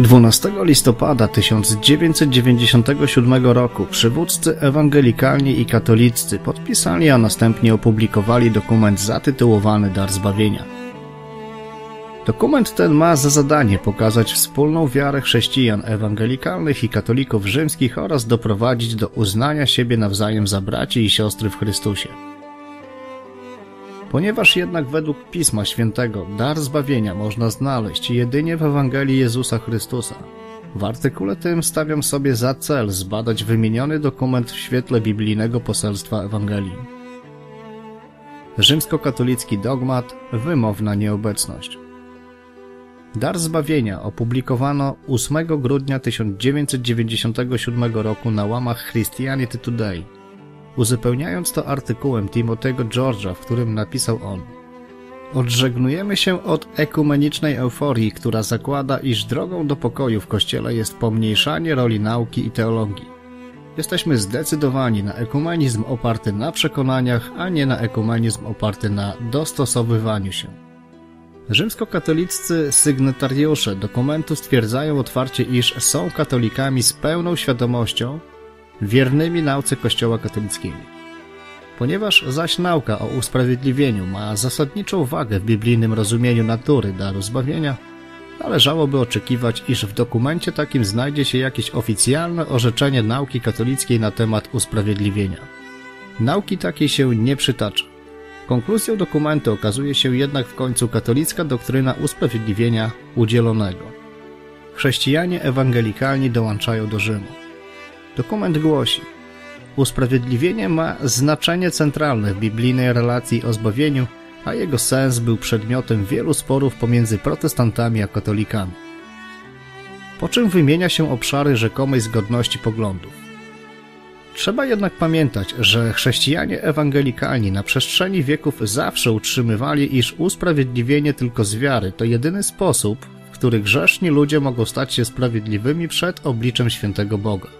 12 listopada 1997 roku przywódcy ewangelikalni i katoliccy podpisali, a następnie opublikowali dokument zatytułowany Dar Zbawienia. Dokument ten ma za zadanie pokazać wspólną wiarę chrześcijan ewangelikalnych i katolików rzymskich oraz doprowadzić do uznania siebie nawzajem za braci i siostry w Chrystusie. Ponieważ jednak według Pisma Świętego dar zbawienia można znaleźć jedynie w Ewangelii Jezusa Chrystusa, w artykule tym stawiam sobie za cel zbadać wymieniony dokument w świetle biblijnego poselstwa Ewangelii. Rzymskokatolicki dogmat, wymowna nieobecność. Dar Zbawienia opublikowano 8 grudnia 1997 roku na łamach Christianity Today uzupełniając to artykułem Timotego George'a, w którym napisał on Odżegnujemy się od ekumenicznej euforii, która zakłada, iż drogą do pokoju w Kościele jest pomniejszanie roli nauki i teologii. Jesteśmy zdecydowani na ekumenizm oparty na przekonaniach, a nie na ekumenizm oparty na dostosowywaniu się. Rzymskokatoliccy sygnatariusze dokumentu stwierdzają otwarcie, iż są katolikami z pełną świadomością, wiernymi nauce Kościoła katolickiego. Ponieważ zaś nauka o usprawiedliwieniu ma zasadniczą wagę w biblijnym rozumieniu natury daru zbawienia, należałoby oczekiwać, iż w dokumencie takim znajdzie się jakieś oficjalne orzeczenie nauki katolickiej na temat usprawiedliwienia. Nauki takiej się nie przytacza. Konkluzją dokumentu okazuje się jednak w końcu katolicka doktryna usprawiedliwienia udzielonego. Chrześcijanie ewangelikalni dołączają do Rzymu. Dokument głosi: Usprawiedliwienie ma znaczenie centralne w biblijnej relacji o zbawieniu, a jego sens był przedmiotem wielu sporów pomiędzy protestantami a katolikami. Po czym wymienia się obszary rzekomej zgodności poglądów. Trzeba jednak pamiętać, że chrześcijanie ewangelikalni na przestrzeni wieków zawsze utrzymywali, iż usprawiedliwienie tylko z wiary to jedyny sposób, w który grzeszni ludzie mogą stać się sprawiedliwymi przed obliczem świętego Boga.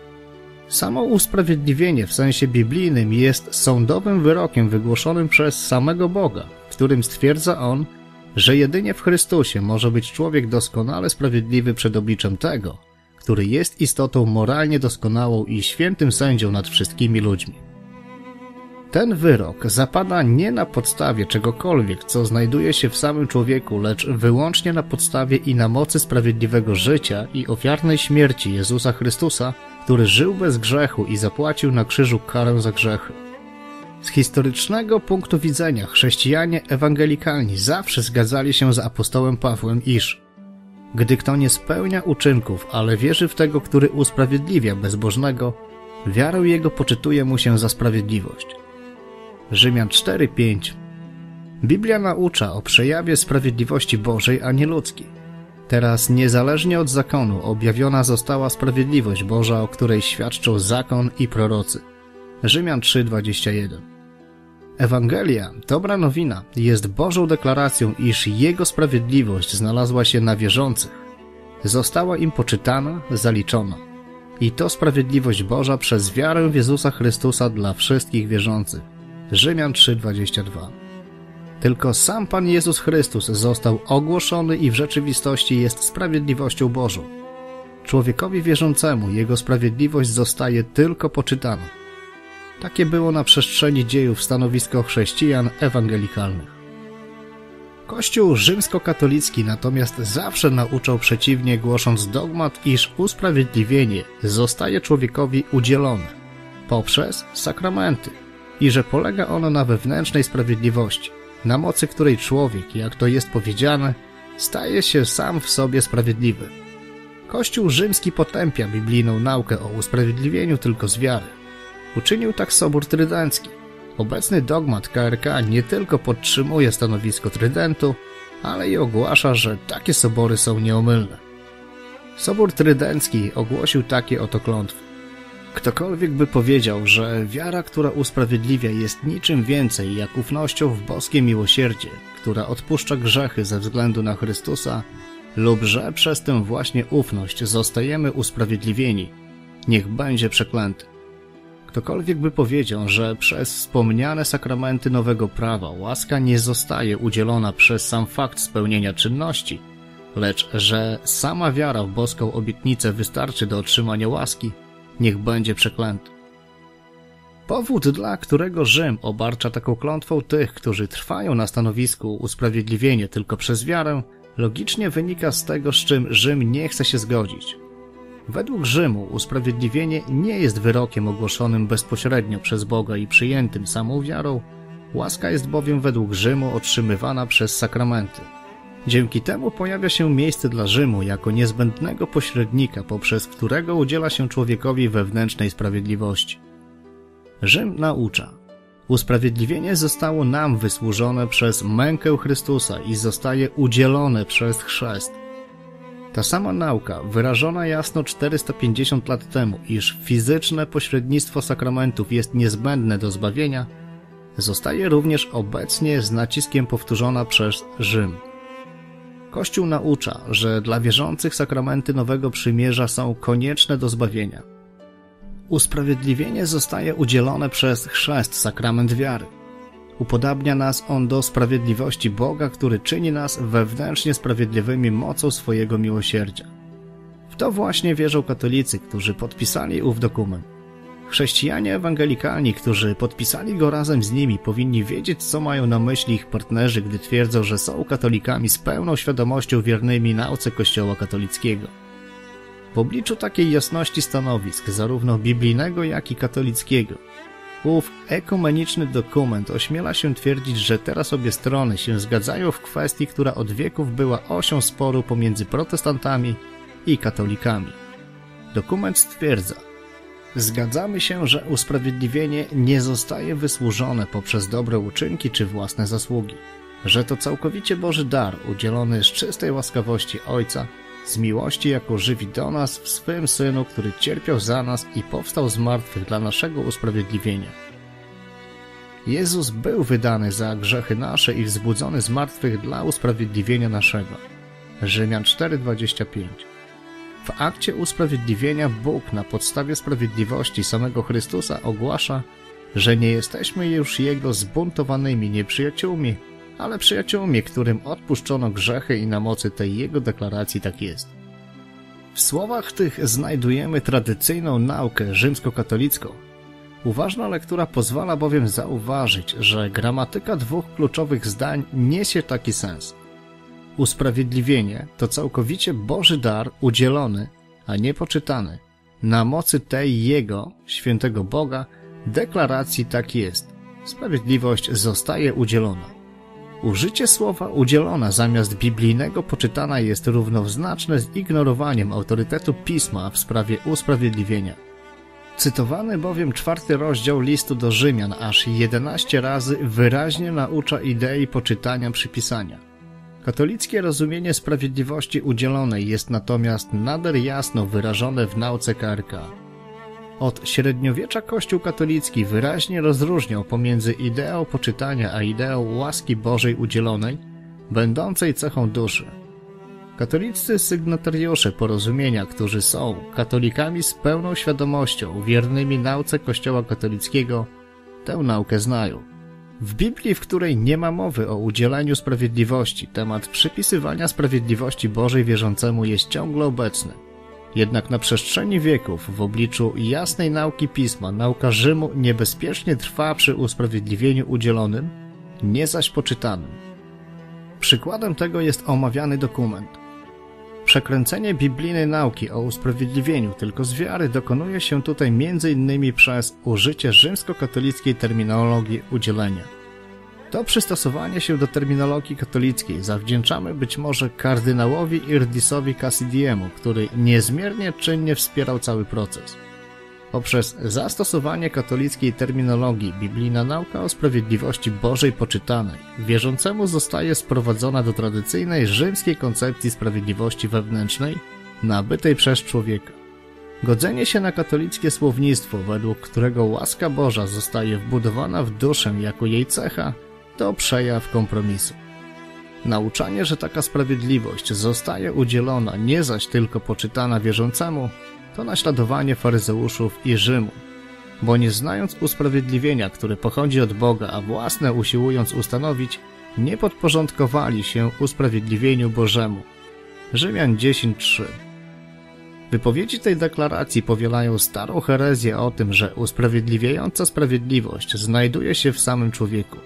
Samo usprawiedliwienie w sensie biblijnym jest sądowym wyrokiem wygłoszonym przez samego Boga, w którym stwierdza On, że jedynie w Chrystusie może być człowiek doskonale sprawiedliwy przed obliczem tego, który jest istotą moralnie doskonałą i świętym sędzią nad wszystkimi ludźmi. Ten wyrok zapada nie na podstawie czegokolwiek, co znajduje się w samym człowieku, lecz wyłącznie na podstawie i na mocy sprawiedliwego życia i ofiarnej śmierci Jezusa Chrystusa, który żył bez grzechu i zapłacił na krzyżu karę za grzechy. Z historycznego punktu widzenia chrześcijanie ewangelikalni zawsze zgadzali się z apostołem Pawłem, iż gdy kto nie spełnia uczynków, ale wierzy w tego, który usprawiedliwia bezbożnego, wiarą jego poczytuje mu się za sprawiedliwość. Rzymian 4:5 Biblia naucza o przejawie sprawiedliwości Bożej, a nie ludzkiej. Teraz niezależnie od zakonu objawiona została sprawiedliwość Boża, o której świadczą zakon i prorocy. Rzymian 3:21. Ewangelia, dobra nowina, jest Bożą deklaracją, iż Jego sprawiedliwość znalazła się na wierzących. Została im poczytana, zaliczona. I to sprawiedliwość Boża przez wiarę w Jezusa Chrystusa dla wszystkich wierzących. Rzymian 3:22. Tylko sam Pan Jezus Chrystus został ogłoszony i w rzeczywistości jest sprawiedliwością Bożą. Człowiekowi wierzącemu Jego sprawiedliwość zostaje tylko poczytana. Takie było na przestrzeni dziejów stanowisko chrześcijan ewangelikalnych. Kościół rzymskokatolicki natomiast zawsze nauczał przeciwnie, głosząc dogmat, iż usprawiedliwienie zostaje człowiekowi udzielone poprzez sakramenty i że polega ono na wewnętrznej sprawiedliwości na mocy której człowiek, jak to jest powiedziane, staje się sam w sobie sprawiedliwy. Kościół rzymski potępia biblijną naukę o usprawiedliwieniu tylko z wiary. Uczynił tak Sobór Trydencki. Obecny dogmat KRK nie tylko podtrzymuje stanowisko Trydentu, ale i ogłasza, że takie sobory są nieomylne. Sobór Trydencki ogłosił takie oto klątwy. Ktokolwiek by powiedział, że wiara, która usprawiedliwia, jest niczym więcej jak ufnością w boskie miłosierdzie, która odpuszcza grzechy ze względu na Chrystusa, lub że przez tę właśnie ufność zostajemy usprawiedliwieni, niech będzie przeklęty. Ktokolwiek by powiedział, że przez wspomniane sakramenty nowego prawa łaska nie zostaje udzielona przez sam fakt spełnienia czynności, lecz że sama wiara w boską obietnicę wystarczy do otrzymania łaski, niech będzie przeklęty. Powód, dla którego Rzym obarcza taką klątwą tych, którzy trwają na stanowisku usprawiedliwienie tylko przez wiarę, logicznie wynika z tego, z czym Rzym nie chce się zgodzić. Według Rzymu usprawiedliwienie nie jest wyrokiem ogłoszonym bezpośrednio przez Boga i przyjętym samą wiarą, łaska jest bowiem według Rzymu otrzymywana przez sakramenty. Dzięki temu pojawia się miejsce dla Rzymu jako niezbędnego pośrednika, poprzez którego udziela się człowiekowi wewnętrznej sprawiedliwości. Rzym naucza. Usprawiedliwienie zostało nam wysłużone przez mękę Chrystusa i zostaje udzielone przez chrzest. Ta sama nauka, wyrażona jasno 450 lat temu, iż fizyczne pośrednictwo sakramentów jest niezbędne do zbawienia, zostaje również obecnie z naciskiem powtórzona przez Rzym. Kościół naucza, że dla wierzących sakramenty Nowego Przymierza są konieczne do zbawienia. Usprawiedliwienie zostaje udzielone przez chrzest, sakrament wiary. Upodabnia nas on do sprawiedliwości Boga, który czyni nas wewnętrznie sprawiedliwymi mocą swojego miłosierdzia. W to właśnie wierzą katolicy, którzy podpisali ów dokument. Chrześcijanie ewangelikalni, którzy podpisali go razem z nimi, powinni wiedzieć, co mają na myśli ich partnerzy, gdy twierdzą, że są katolikami z pełną świadomością wiernymi nauce Kościoła katolickiego. W obliczu takiej jasności stanowisk, zarówno biblijnego, jak i katolickiego, ów ekumeniczny dokument ośmiela się twierdzić, że teraz obie strony się zgadzają w kwestii, która od wieków była osią sporu pomiędzy protestantami i katolikami. Dokument stwierdza, Zgadzamy się, że usprawiedliwienie nie zostaje wysłużone poprzez dobre uczynki czy własne zasługi, że to całkowicie Boży dar udzielony z czystej łaskawości Ojca, z miłości, jaką żywi do nas w swym Synu, który cierpiał za nas i powstał z martwych dla naszego usprawiedliwienia. Jezus był wydany za grzechy nasze i wzbudzony z martwych dla usprawiedliwienia naszego. Rzymian 4:25 w akcie usprawiedliwienia Bóg na podstawie sprawiedliwości samego Chrystusa ogłasza, że nie jesteśmy już Jego zbuntowanymi nieprzyjaciółmi, ale przyjaciółmi, którym odpuszczono grzechy i na mocy tej Jego deklaracji tak jest. W słowach tych znajdujemy tradycyjną naukę rzymskokatolicką. Uważna lektura pozwala bowiem zauważyć, że gramatyka dwóch kluczowych zdań niesie taki sens – Usprawiedliwienie to całkowicie Boży dar udzielony, a nie poczytany. Na mocy tej Jego, świętego Boga, deklaracji tak jest. Sprawiedliwość zostaje udzielona. Użycie słowa udzielona zamiast biblijnego poczytana jest równoznaczne z ignorowaniem autorytetu pisma w sprawie usprawiedliwienia. Cytowany bowiem czwarty rozdział listu do Rzymian aż 11 razy wyraźnie naucza idei poczytania przypisania. Katolickie rozumienie sprawiedliwości udzielonej jest natomiast nader jasno wyrażone w nauce KRK. Od średniowiecza Kościół katolicki wyraźnie rozróżniał pomiędzy ideą poczytania a ideą łaski Bożej udzielonej, będącej cechą duszy. Katoliccy sygnatariusze porozumienia, którzy są katolikami z pełną świadomością, wiernymi nauce Kościoła katolickiego, tę naukę znają. W Biblii, w której nie ma mowy o udzielaniu sprawiedliwości, temat przypisywania sprawiedliwości Bożej wierzącemu jest ciągle obecny. Jednak na przestrzeni wieków, w obliczu jasnej nauki Pisma, nauka Rzymu niebezpiecznie trwa przy usprawiedliwieniu udzielonym, nie zaś poczytanym. Przykładem tego jest omawiany dokument. Przekręcenie biblijnej nauki o usprawiedliwieniu tylko z wiary dokonuje się tutaj m.in. przez użycie rzymskokatolickiej terminologii udzielenia. To przystosowanie się do terminologii katolickiej zawdzięczamy być może kardynałowi Irdisowi Cassidiemu, który niezmiernie czynnie wspierał cały proces. Poprzez zastosowanie katolickiej terminologii biblijna nauka o sprawiedliwości Bożej poczytanej wierzącemu zostaje sprowadzona do tradycyjnej rzymskiej koncepcji sprawiedliwości wewnętrznej nabytej przez człowieka. Godzenie się na katolickie słownictwo, według którego łaska Boża zostaje wbudowana w duszę jako jej cecha, to przejaw kompromisu. Nauczanie, że taka sprawiedliwość zostaje udzielona, nie zaś tylko poczytana wierzącemu, to naśladowanie faryzeuszów i Rzymu, bo nie znając usprawiedliwienia, które pochodzi od Boga, a własne usiłując ustanowić, nie podporządkowali się usprawiedliwieniu Bożemu. Rzymian 10.3 Wypowiedzi tej deklaracji powielają starą herezję o tym, że usprawiedliwiająca sprawiedliwość znajduje się w samym człowieku.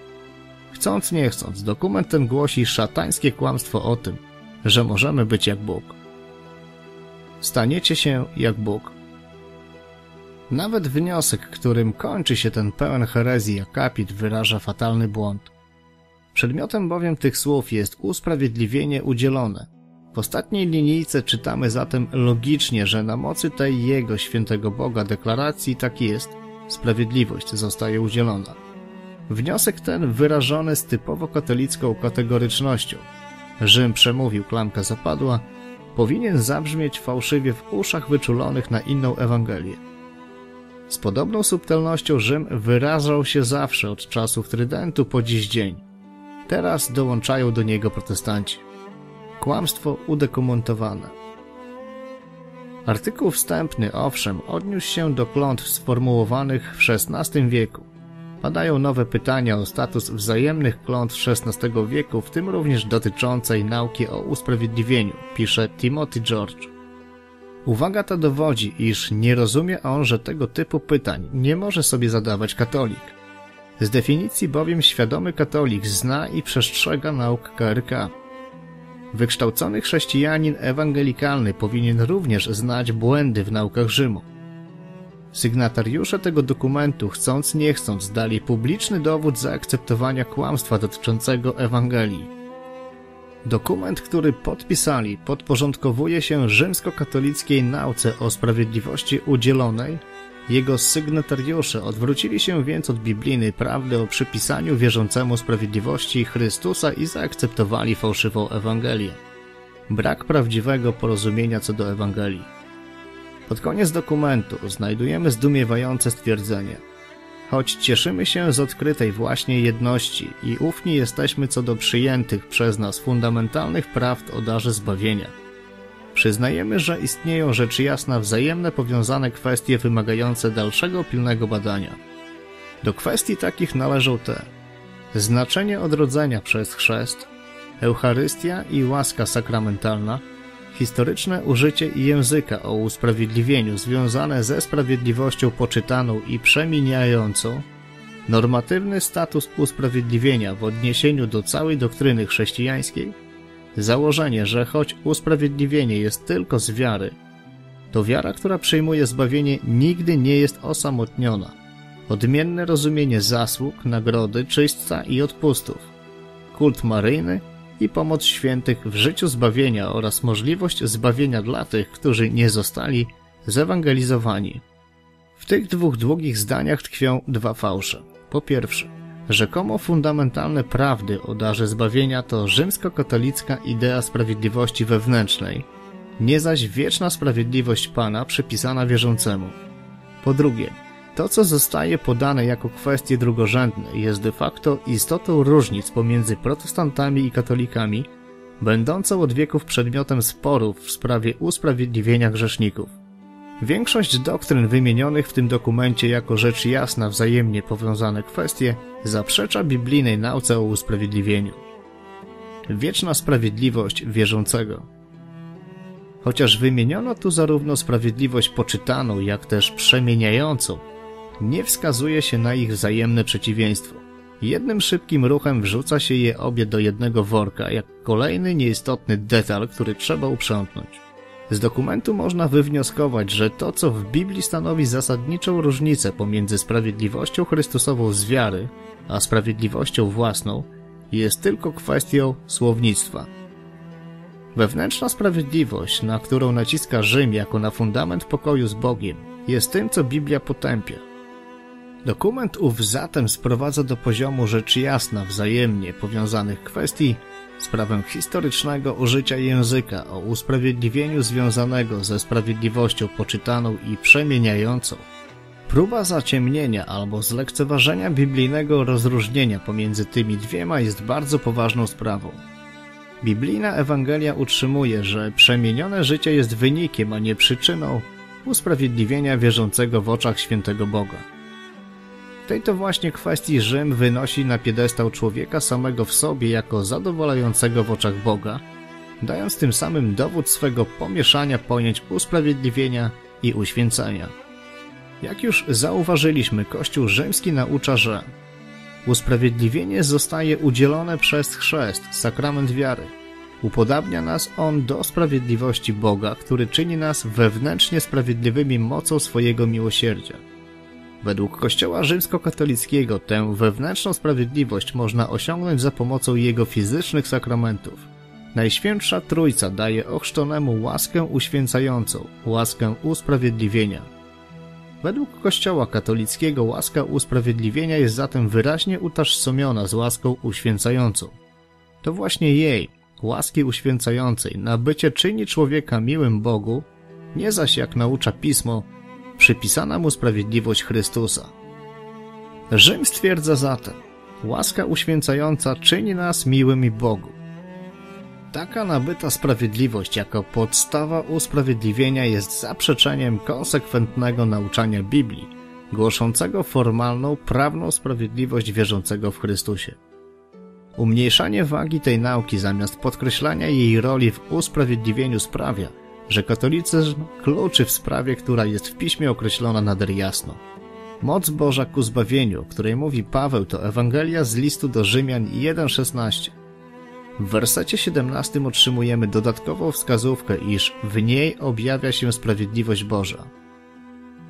Chcąc nie chcąc, dokument ten głosi szatańskie kłamstwo o tym, że możemy być jak Bóg. Staniecie się jak Bóg. Nawet wniosek, którym kończy się ten pełen herezji akapit wyraża fatalny błąd. Przedmiotem bowiem tych słów jest usprawiedliwienie udzielone. W ostatniej linijce czytamy zatem logicznie, że na mocy tej Jego świętego Boga deklaracji tak jest, sprawiedliwość zostaje udzielona. Wniosek ten wyrażony z typowo katolicką kategorycznością. Rzym przemówił, klamka zapadła, powinien zabrzmieć fałszywie w uszach wyczulonych na inną Ewangelię. Z podobną subtelnością Rzym wyrażał się zawsze od czasów Trydentu po dziś dzień. Teraz dołączają do niego protestanci. Kłamstwo udokumentowane. Artykuł wstępny, owszem, odniósł się do klątw sformułowanych w XVI wieku. Padają nowe pytania o status wzajemnych klątw XVI wieku, w tym również dotyczącej nauki o usprawiedliwieniu, pisze Timothy George. Uwaga ta dowodzi, iż nie rozumie on, że tego typu pytań nie może sobie zadawać katolik. Z definicji bowiem świadomy katolik zna i przestrzega nauk KRK. Wykształcony chrześcijanin ewangelikalny powinien również znać błędy w naukach Rzymu. Sygnatariusze tego dokumentu, chcąc nie chcąc, dali publiczny dowód zaakceptowania kłamstwa dotyczącego Ewangelii. Dokument, który podpisali, podporządkowuje się rzymskokatolickiej nauce o sprawiedliwości udzielonej. Jego sygnatariusze odwrócili się więc od biblijnej prawdy o przypisaniu wierzącemu sprawiedliwości Chrystusa i zaakceptowali fałszywą Ewangelię. Brak prawdziwego porozumienia co do Ewangelii. Pod koniec dokumentu znajdujemy zdumiewające stwierdzenie. Choć cieszymy się z odkrytej właśnie jedności i ufni jesteśmy co do przyjętych przez nas fundamentalnych prawd o darze zbawienia, przyznajemy, że istnieją rzecz jasna wzajemne powiązane kwestie wymagające dalszego pilnego badania. Do kwestii takich należą te znaczenie odrodzenia przez chrzest, Eucharystia i łaska sakramentalna – Historyczne użycie języka o usprawiedliwieniu związane ze sprawiedliwością poczytaną i przemieniającą, normatywny status usprawiedliwienia w odniesieniu do całej doktryny chrześcijańskiej, założenie, że choć usprawiedliwienie jest tylko z wiary, to wiara, która przyjmuje zbawienie, nigdy nie jest osamotniona. Odmienne rozumienie zasług, nagrody, czyśćca i odpustów. Kult maryjny i pomoc świętych w życiu zbawienia oraz możliwość zbawienia dla tych, którzy nie zostali zewangelizowani. W tych dwóch długich zdaniach tkwią dwa fałsze. Po pierwsze, rzekomo fundamentalne prawdy o darze zbawienia to rzymskokatolicka idea sprawiedliwości wewnętrznej, nie zaś wieczna sprawiedliwość Pana przypisana wierzącemu. Po drugie, to, co zostaje podane jako kwestie drugorzędne, jest de facto istotą różnic pomiędzy protestantami i katolikami, będącą od wieków przedmiotem sporów w sprawie usprawiedliwienia grzeszników. Większość doktryn wymienionych w tym dokumencie jako rzecz jasna wzajemnie powiązane kwestie zaprzecza biblijnej nauce o usprawiedliwieniu. Wieczna sprawiedliwość wierzącego. Chociaż wymieniono tu zarówno sprawiedliwość poczytaną, jak też przemieniającą, nie wskazuje się na ich wzajemne przeciwieństwo. Jednym szybkim ruchem wrzuca się je obie do jednego worka, jak kolejny nieistotny detal, który trzeba uprzątnąć. Z dokumentu można wywnioskować, że to, co w Biblii stanowi zasadniczą różnicę pomiędzy sprawiedliwością Chrystusową z wiary, a sprawiedliwością własną, jest tylko kwestią słownictwa. Wewnętrzna sprawiedliwość, na którą naciska Rzym jako na fundament pokoju z Bogiem, jest tym, co Biblia potępia. Dokument ów zatem sprowadza do poziomu rzecz jasna wzajemnie powiązanych kwestii sprawę historycznego użycia języka o usprawiedliwieniu związanego ze sprawiedliwością poczytaną i przemieniającą. Próba zaciemnienia albo zlekceważenia biblijnego rozróżnienia pomiędzy tymi dwiema jest bardzo poważną sprawą. Biblijna Ewangelia utrzymuje, że przemienione życie jest wynikiem, a nie przyczyną usprawiedliwienia wierzącego w oczach świętego Boga. Tej to właśnie kwestii Rzym wynosi na piedestał człowieka samego w sobie jako zadowalającego w oczach Boga, dając tym samym dowód swego pomieszania pojęć usprawiedliwienia i uświęcenia. Jak już zauważyliśmy, Kościół rzymski naucza, że usprawiedliwienie zostaje udzielone przez chrzest, sakrament wiary. Upodabnia nas on do sprawiedliwości Boga, który czyni nas wewnętrznie sprawiedliwymi mocą swojego miłosierdzia. Według Kościoła rzymskokatolickiego tę wewnętrzną sprawiedliwość można osiągnąć za pomocą jego fizycznych sakramentów. Najświętsza Trójca daje ochrzczonemu łaskę uświęcającą, łaskę usprawiedliwienia. Według Kościoła katolickiego łaska usprawiedliwienia jest zatem wyraźnie utożsamiona z łaską uświęcającą. To właśnie jej, łaski uświęcającej, nabycie czyni człowieka miłym Bogu, nie zaś jak naucza Pismo, przypisana mu sprawiedliwość Chrystusa. Rzym stwierdza zatem, łaska uświęcająca czyni nas miłymi Bogu. Taka nabyta sprawiedliwość jako podstawa usprawiedliwienia jest zaprzeczeniem konsekwentnego nauczania Biblii, głoszącego formalną, prawną sprawiedliwość wierzącego w Chrystusie. Umniejszanie wagi tej nauki zamiast podkreślania jej roli w usprawiedliwieniu sprawia, że katolicyzm kluczy w sprawie, która jest w piśmie określona nader jasno. Moc Boża ku zbawieniu, której mówi Paweł, to Ewangelia z listu do Rzymian 1,16. W wersecie 17 otrzymujemy dodatkową wskazówkę, iż w niej objawia się sprawiedliwość Boża.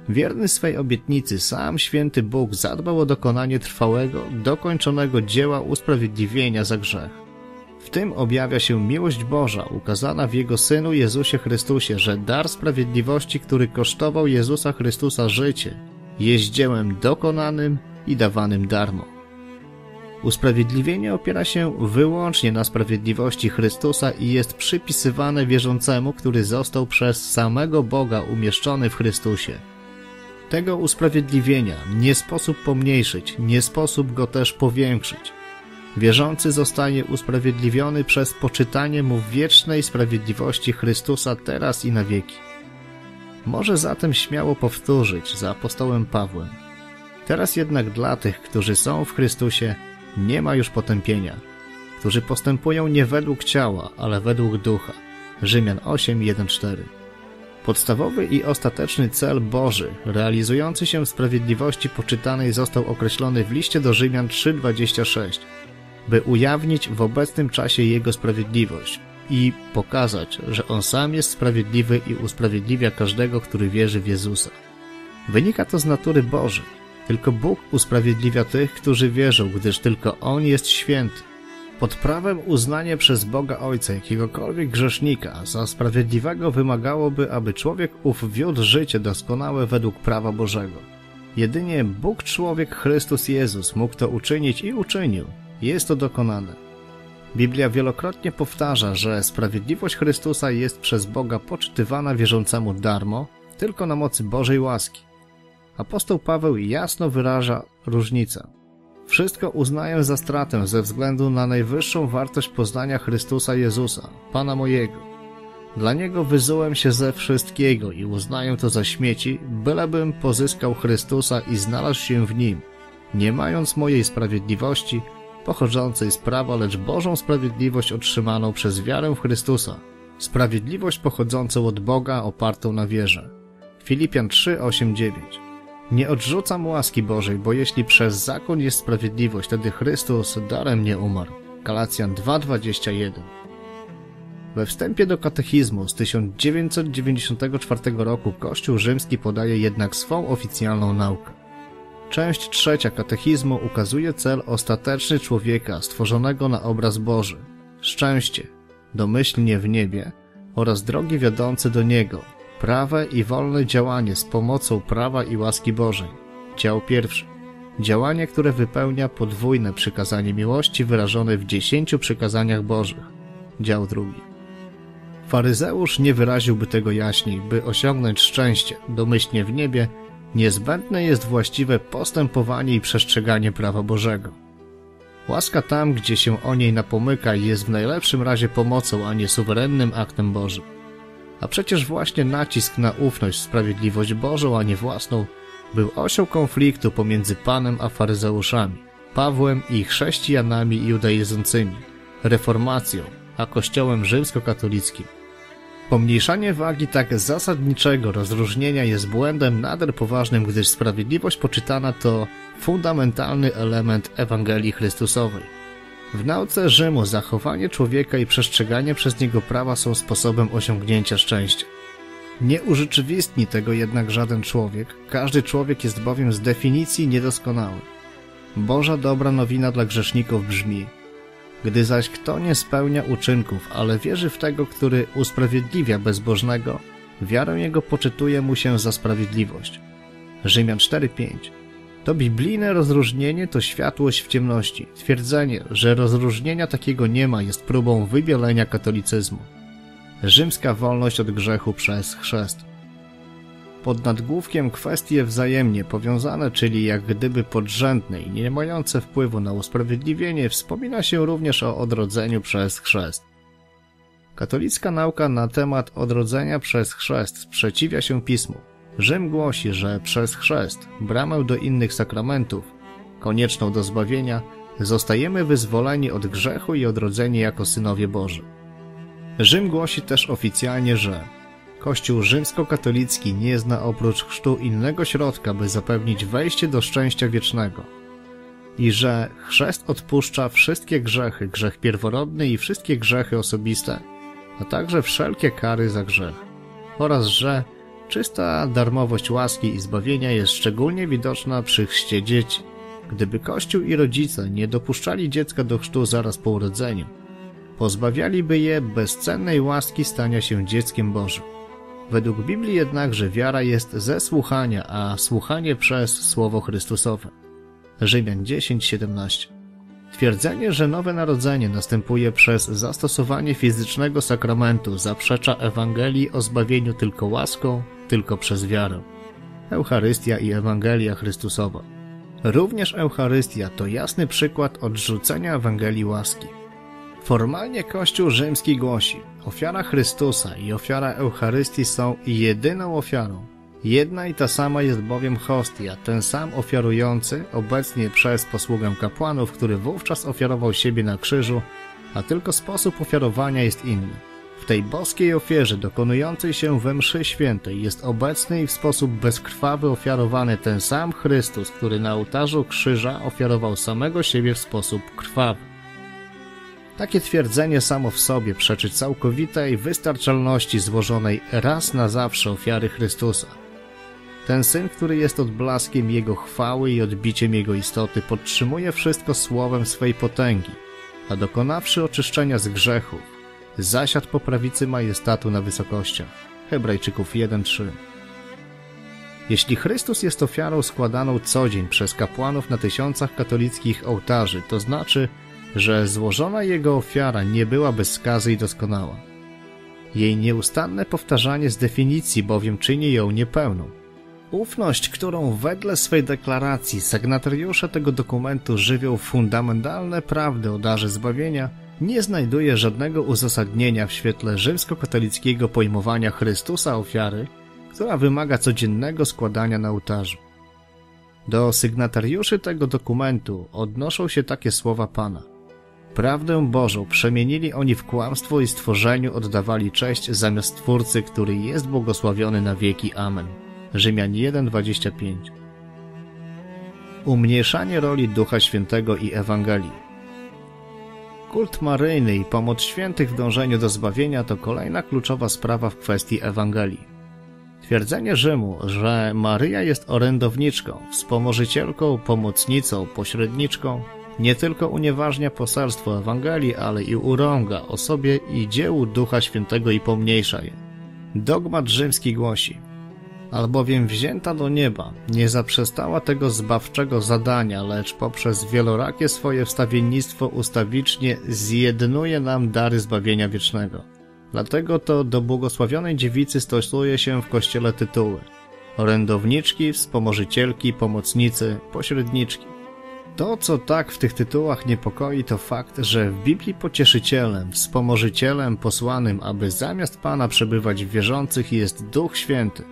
Wierny swej obietnicy, sam święty Bóg zadbał o dokonanie trwałego, dokończonego dzieła usprawiedliwienia za grzech. W tym objawia się miłość Boża ukazana w Jego Synu Jezusie Chrystusie, że dar sprawiedliwości, który kosztował Jezusa Chrystusa życie, jest dziełem dokonanym i dawanym darmo. Usprawiedliwienie opiera się wyłącznie na sprawiedliwości Chrystusa i jest przypisywane wierzącemu, który został przez samego Boga umieszczony w Chrystusie. Tego usprawiedliwienia nie sposób pomniejszyć, nie sposób go też powiększyć. Wierzący zostaje usprawiedliwiony przez poczytanie mu wiecznej sprawiedliwości Chrystusa teraz i na wieki. Może zatem śmiało powtórzyć za apostołem Pawłem. Teraz jednak dla tych, którzy są w Chrystusie, nie ma już potępienia, którzy postępują nie według ciała, ale według ducha. Rzymian 8:1-4. Podstawowy i ostateczny cel Boży, realizujący się w sprawiedliwości poczytanej, został określony w liście do Rzymian 3:26 by ujawnić w obecnym czasie Jego sprawiedliwość i pokazać, że On sam jest sprawiedliwy i usprawiedliwia każdego, który wierzy w Jezusa. Wynika to z natury Bożej. Tylko Bóg usprawiedliwia tych, którzy wierzą, gdyż tylko On jest święty. Pod prawem uznanie przez Boga Ojca jakiegokolwiek grzesznika za sprawiedliwego wymagałoby, aby człowiek ów wiódł życie doskonałe według prawa Bożego. Jedynie Bóg człowiek Chrystus Jezus mógł to uczynić i uczynił, jest to dokonane. Biblia wielokrotnie powtarza, że sprawiedliwość Chrystusa jest przez Boga poczytywana wierzącemu darmo, tylko na mocy Bożej łaski. Apostoł Paweł jasno wyraża różnicę. Wszystko uznaję za stratę ze względu na najwyższą wartość poznania Chrystusa Jezusa, Pana mojego. Dla Niego wyzułem się ze wszystkiego i uznaję to za śmieci, bylebym pozyskał Chrystusa i znalazł się w Nim, nie mając mojej sprawiedliwości, pochodzącej z prawa, lecz Bożą sprawiedliwość otrzymaną przez wiarę w Chrystusa, sprawiedliwość pochodzącą od Boga opartą na wierze. Filipian 3, 8, 9 Nie odrzucam łaski Bożej, bo jeśli przez zakon jest sprawiedliwość, wtedy Chrystus darem nie umarł. Galacjan 2:21. We wstępie do katechizmu z 1994 roku Kościół Rzymski podaje jednak swą oficjalną naukę. Część trzecia katechizmu ukazuje cel ostateczny człowieka stworzonego na obraz Boży. Szczęście, domyślnie w niebie oraz drogi wiodące do Niego, prawe i wolne działanie z pomocą prawa i łaski Bożej. Dział pierwszy. Działanie, które wypełnia podwójne przykazanie miłości wyrażone w dziesięciu przykazaniach Bożych. Dział drugi. Faryzeusz nie wyraziłby tego jaśniej, by osiągnąć szczęście, domyślnie w niebie, niezbędne jest właściwe postępowanie i przestrzeganie prawa Bożego. Łaska tam, gdzie się o niej napomyka, jest w najlepszym razie pomocą, a nie suwerennym aktem Bożym. A przecież właśnie nacisk na ufność w sprawiedliwość Bożą, a nie własną, był osią konfliktu pomiędzy Panem a faryzeuszami, Pawłem i chrześcijanami judaizmcymi, reformacją, a Kościołem rzymskokatolickim. Pomniejszanie wagi tak zasadniczego rozróżnienia jest błędem nader poważnym, gdyż sprawiedliwość poczytana to fundamentalny element Ewangelii Chrystusowej. W nauce Rzymu zachowanie człowieka i przestrzeganie przez niego prawa są sposobem osiągnięcia szczęścia. Nie urzeczywistni tego jednak żaden człowiek, każdy człowiek jest bowiem z definicji niedoskonały. Boża dobra nowina dla grzeszników brzmi Gdy zaś kto nie spełnia uczynków, ale wierzy w tego, który usprawiedliwia bezbożnego, wiarę jego poczytuje mu się za sprawiedliwość. Rzymian 4:5 To biblijne rozróżnienie to światłość w ciemności. Twierdzenie, że rozróżnienia takiego nie ma jest próbą wybielenia katolicyzmu. Rzymska wolność od grzechu przez chrzest. Pod nadgłówkiem kwestie wzajemnie powiązane, czyli jak gdyby podrzędne i nie mające wpływu na usprawiedliwienie, wspomina się również o odrodzeniu przez chrzest. Katolicka nauka na temat odrodzenia przez chrzest sprzeciwia się pismu. Rzym głosi, że przez chrzest, bramę do innych sakramentów, konieczną do zbawienia, zostajemy wyzwoleni od grzechu i odrodzeni jako synowie Boży. Rzym głosi też oficjalnie, że Kościół rzymskokatolicki nie zna oprócz chrztu innego środka, by zapewnić wejście do szczęścia wiecznego i że chrzest odpuszcza wszystkie grzechy, grzech pierworodny i wszystkie grzechy osobiste, a także wszelkie kary za grzech oraz że czysta darmowość łaski i zbawienia jest szczególnie widoczna przy chrzcie dzieci. Gdyby Kościół i rodzice nie dopuszczali dziecka do chrztu zaraz po urodzeniu, pozbawialiby je bezcennej łaski stania się dzieckiem Bożym. Według Biblii jednakże wiara jest ze słuchania, a słuchanie przez Słowo Chrystusowe. Rzymian 10:17. Twierdzenie, że nowe narodzenie następuje przez zastosowanie fizycznego sakramentu zaprzecza Ewangelii o zbawieniu tylko łaską, tylko przez wiarę. Eucharystia i Ewangelia Chrystusowa. Również Eucharystia to jasny przykład odrzucenia Ewangelii łaski. Formalnie Kościół rzymski głosi, ofiara Chrystusa i ofiara Eucharystii są jedyną ofiarą. Jedna i ta sama jest bowiem hostia, ten sam ofiarujący, obecnie przez posługę kapłanów, który wówczas ofiarował siebie na krzyżu, a tylko sposób ofiarowania jest inny. W tej boskiej ofierze dokonującej się we mszy świętej jest obecny i w sposób bezkrwawy ofiarowany ten sam Chrystus, który na ołtarzu krzyża ofiarował samego siebie w sposób krwawy. Takie twierdzenie samo w sobie przeczy całkowitej wystarczalności złożonej raz na zawsze ofiary Chrystusa. Ten Syn, który jest odblaskiem Jego chwały i odbiciem Jego istoty, podtrzymuje wszystko słowem swej potęgi, a dokonawszy oczyszczenia z grzechów, zasiadł po prawicy majestatu na wysokościach. Hebrajczyków 1:3 Jeśli Chrystus jest ofiarą składaną co dzień przez kapłanów na tysiącach katolickich ołtarzy, to znaczy, że złożona jego ofiara nie była bez skazy i doskonała. Jej nieustanne powtarzanie z definicji bowiem czyni ją niepełną. Ufność, którą wedle swej deklaracji sygnatariusze tego dokumentu żywią fundamentalne prawdy o darze zbawienia, nie znajduje żadnego uzasadnienia w świetle rzymskokatolickiego pojmowania Chrystusa ofiary, która wymaga codziennego składania na ołtarzu. Do sygnatariuszy tego dokumentu odnoszą się takie słowa Pana – Prawdę Bożą przemienili oni w kłamstwo i stworzeniu oddawali cześć zamiast Twórcy, który jest błogosławiony na wieki. Amen. Rzymian 1:25 Umniejszanie roli Ducha Świętego i Ewangelii Kult maryjny i pomoc świętych w dążeniu do zbawienia to kolejna kluczowa sprawa w kwestii Ewangelii. Twierdzenie Rzymu, że Maryja jest orędowniczką, wspomożycielką, pomocnicą, pośredniczką, nie tylko unieważnia poselstwo Ewangelii, ale i urąga osobie i dziełu Ducha Świętego i pomniejsza je. Dogmat rzymski głosi albowiem wzięta do nieba nie zaprzestała tego zbawczego zadania, lecz poprzez wielorakie swoje wstawiennictwo ustawicznie zjednuje nam dary zbawienia wiecznego. Dlatego to do błogosławionej dziewicy stosuje się w Kościele tytuły orędowniczki, wspomożycielki, pomocnicy, pośredniczki. To, co tak w tych tytułach niepokoi, to fakt, że w Biblii pocieszycielem, wspomożycielem posłanym, aby zamiast Pana przebywać w wierzących jest Duch Święty.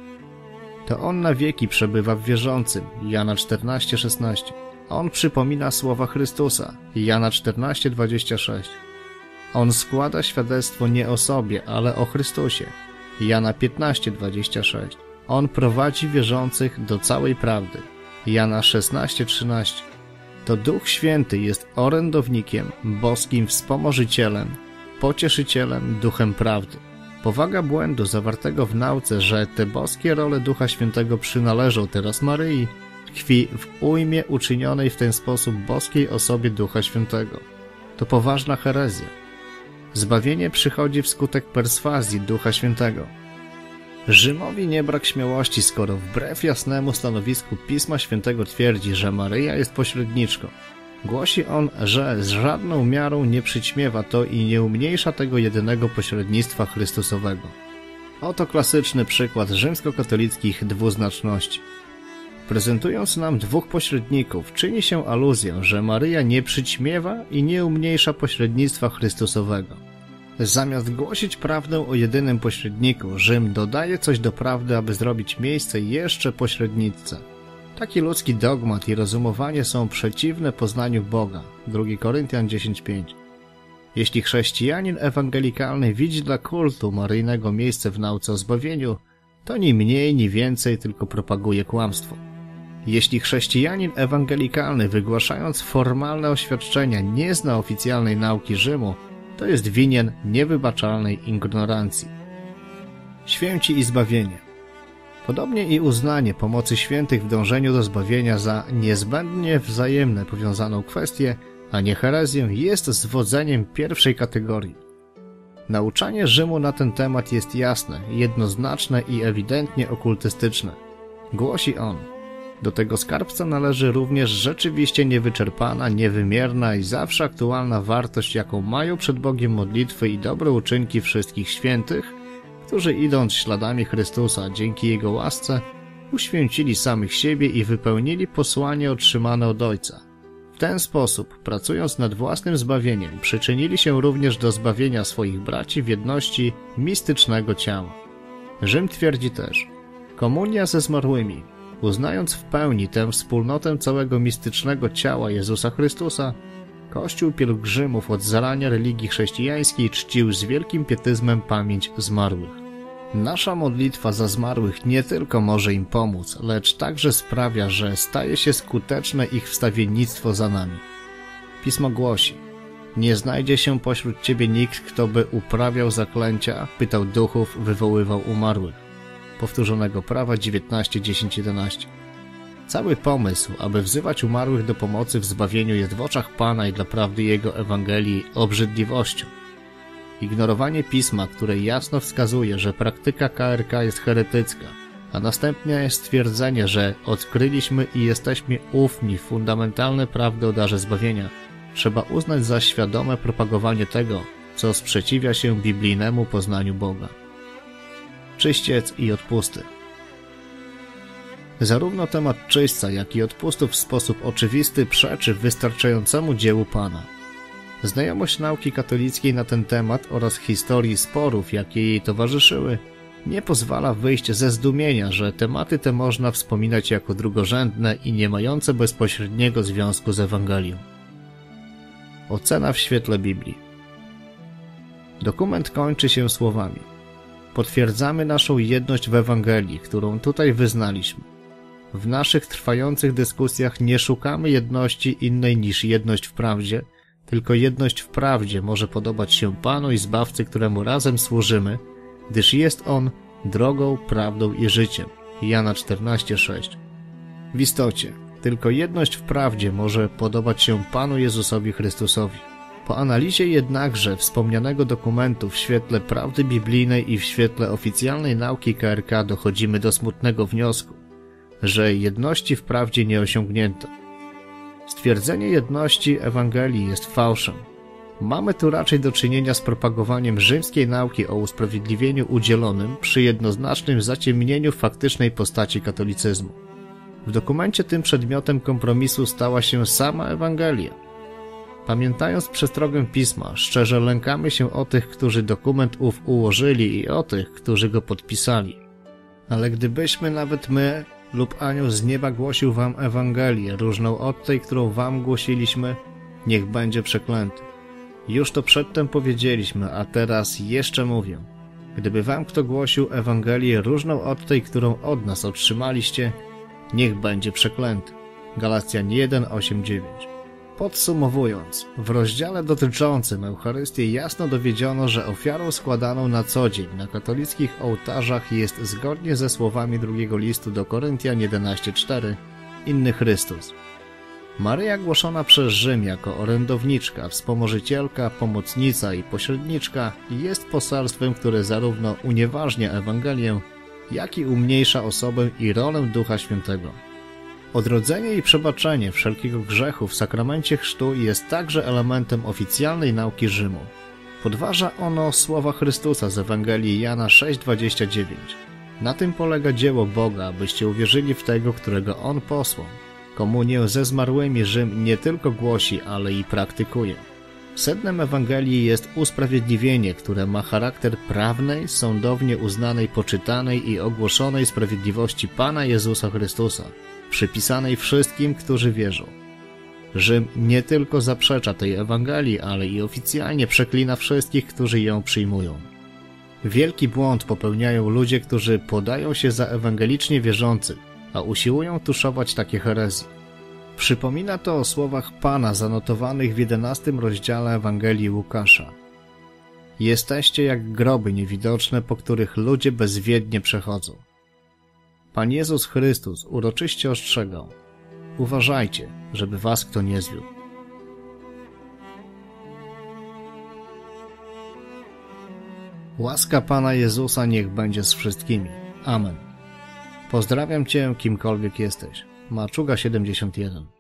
To On na wieki przebywa w wierzącym, Jana 14,16. On przypomina słowa Chrystusa, Jana 14,26. On składa świadectwo nie o sobie, ale o Chrystusie. Jana 15:26. On prowadzi wierzących do całej prawdy. Jana 16:13. To Duch Święty jest orędownikiem, boskim wspomożycielem, pocieszycielem, duchem prawdy. Powaga błędu zawartego w nauce, że te boskie role Ducha Świętego przynależą teraz Maryi, tkwi w ujmie uczynionej w ten sposób boskiej osobie Ducha Świętego. To poważna herezja. Zbawienie przychodzi wskutek perswazji Ducha Świętego. Rzymowi nie brak śmiałości, skoro wbrew jasnemu stanowisku Pisma Świętego twierdzi, że Maryja jest pośredniczką. Głosi on, że z żadną miarą nie przyćmiewa to i nie umniejsza tego jedynego pośrednictwa Chrystusowego. Oto klasyczny przykład rzymskokatolickich dwuznaczności. Prezentując nam dwóch pośredników, czyni się aluzję, że Maryja nie przyćmiewa i nie umniejsza pośrednictwa Chrystusowego. Zamiast głosić prawdę o jedynym pośredniku, Rzym dodaje coś do prawdy, aby zrobić miejsce jeszcze pośredniczce. Taki ludzki dogmat i rozumowanie są przeciwne poznaniu Boga. 2 Koryntian 10:5. Jeśli chrześcijanin ewangelikalny widzi dla kultu maryjnego miejsce w nauce o zbawieniu, to ni mniej, ni więcej tylko propaguje kłamstwo. Jeśli chrześcijanin ewangelikalny wygłaszając formalne oświadczenia nie zna oficjalnej nauki Rzymu, to jest winien niewybaczalnej ignorancji. Święci i zbawienie Podobnie i uznanie pomocy świętych w dążeniu do zbawienia za niezbędnie wzajemne powiązaną kwestię, a nie herezję, jest zwodzeniem pierwszej kategorii. Nauczanie Rzymu na ten temat jest jasne, jednoznaczne i ewidentnie okultystyczne. Głosi on – do tego skarbca należy również rzeczywiście niewyczerpana, niewymierna i zawsze aktualna wartość, jaką mają przed Bogiem modlitwy i dobre uczynki wszystkich świętych, którzy idąc śladami Chrystusa dzięki Jego łasce, uświęcili samych siebie i wypełnili posłanie otrzymane od Ojca. W ten sposób, pracując nad własnym zbawieniem, przyczynili się również do zbawienia swoich braci w jedności mistycznego ciała. Rzym twierdzi też, komunia ze zmarłymi, Uznając w pełni tę wspólnotę całego mistycznego ciała Jezusa Chrystusa, Kościół pielgrzymów od zarania religii chrześcijańskiej czcił z wielkim pietyzmem pamięć zmarłych. Nasza modlitwa za zmarłych nie tylko może im pomóc, lecz także sprawia, że staje się skuteczne ich wstawiennictwo za nami. Pismo głosi: Nie znajdzie się pośród ciebie nikt, kto by uprawiał zaklęcia, pytał duchów, wywoływał umarłych powtórzonego prawa 19.10.11. Cały pomysł, aby wzywać umarłych do pomocy w zbawieniu jest w oczach Pana i dla prawdy Jego Ewangelii obrzydliwością. Ignorowanie pisma, które jasno wskazuje, że praktyka KRK jest heretycka, a następnie jest stwierdzenie, że odkryliśmy i jesteśmy ufni fundamentalne prawdy o darze zbawienia, trzeba uznać za świadome propagowanie tego, co sprzeciwia się biblijnemu poznaniu Boga czyściec i odpusty. Zarówno temat czyśćca, jak i odpustów w sposób oczywisty przeczy wystarczającemu dziełu Pana. Znajomość nauki katolickiej na ten temat oraz historii sporów, jakie jej towarzyszyły, nie pozwala wyjść ze zdumienia, że tematy te można wspominać jako drugorzędne i nie mające bezpośredniego związku z Ewangelią. Ocena w świetle Biblii Dokument kończy się słowami Potwierdzamy naszą jedność w Ewangelii, którą tutaj wyznaliśmy. W naszych trwających dyskusjach nie szukamy jedności innej niż jedność w prawdzie, tylko jedność w prawdzie może podobać się Panu i Zbawcy, któremu razem służymy, gdyż jest On drogą, prawdą i życiem. Jana 14:6. W istocie, tylko jedność w prawdzie może podobać się Panu Jezusowi Chrystusowi. Po analizie jednakże wspomnianego dokumentu w świetle prawdy biblijnej i w świetle oficjalnej nauki KRK dochodzimy do smutnego wniosku, że jedności wprawdzie nie osiągnięto. Stwierdzenie jedności Ewangelii jest fałszem. Mamy tu raczej do czynienia z propagowaniem rzymskiej nauki o usprawiedliwieniu udzielonym przy jednoznacznym zaciemnieniu faktycznej postaci katolicyzmu. W dokumencie tym przedmiotem kompromisu stała się sama Ewangelia Pamiętając przestrogę pisma, szczerze lękamy się o tych, którzy dokument ów ułożyli i o tych, którzy go podpisali. Ale gdybyśmy nawet my lub anioł z nieba głosił wam Ewangelię różną od tej, którą wam głosiliśmy, niech będzie przeklęty. Już to przedtem powiedzieliśmy, a teraz jeszcze mówię. Gdyby wam kto głosił Ewangelię różną od tej, którą od nas otrzymaliście, niech będzie przeklęty. Galacjan 1, 8, 9. Podsumowując, w rozdziale dotyczącym Eucharystii jasno dowiedziono, że ofiarą składaną na co dzień na katolickich ołtarzach jest zgodnie ze słowami drugiego listu do Koryntian 11:4 inny Chrystus. Maryja głoszona przez Rzym jako orędowniczka, wspomożycielka, pomocnica i pośredniczka jest poselstwem, które zarówno unieważnia Ewangelię, jak i umniejsza osobę i rolę Ducha Świętego. Odrodzenie i przebaczenie wszelkiego grzechu w sakramencie chrztu jest także elementem oficjalnej nauki Rzymu. Podważa ono słowa Chrystusa z Ewangelii Jana 6,29. Na tym polega dzieło Boga, abyście uwierzyli w Tego, którego On posłał. Komunię ze zmarłymi Rzym nie tylko głosi, ale i praktykuje. Sednem Ewangelii jest usprawiedliwienie, które ma charakter prawnej, sądownie uznanej, poczytanej i ogłoszonej sprawiedliwości Pana Jezusa Chrystusa, przypisanej wszystkim, którzy wierzą. Rzym nie tylko zaprzecza tej Ewangelii, ale i oficjalnie przeklina wszystkich, którzy ją przyjmują. Wielki błąd popełniają ludzie, którzy podają się za ewangelicznie wierzących, a usiłują tuszować takie herezje. Przypomina to o słowach Pana zanotowanych w jedenastym rozdziale Ewangelii Łukasza. Jesteście jak groby niewidoczne, po których ludzie bezwiednie przechodzą. Pan Jezus Chrystus uroczyście ostrzegał. Uważajcie, żeby was kto nie zwiódł. Łaska Pana Jezusa niech będzie z wszystkimi. Amen. Pozdrawiam Cię, kimkolwiek jesteś. Maczuga 71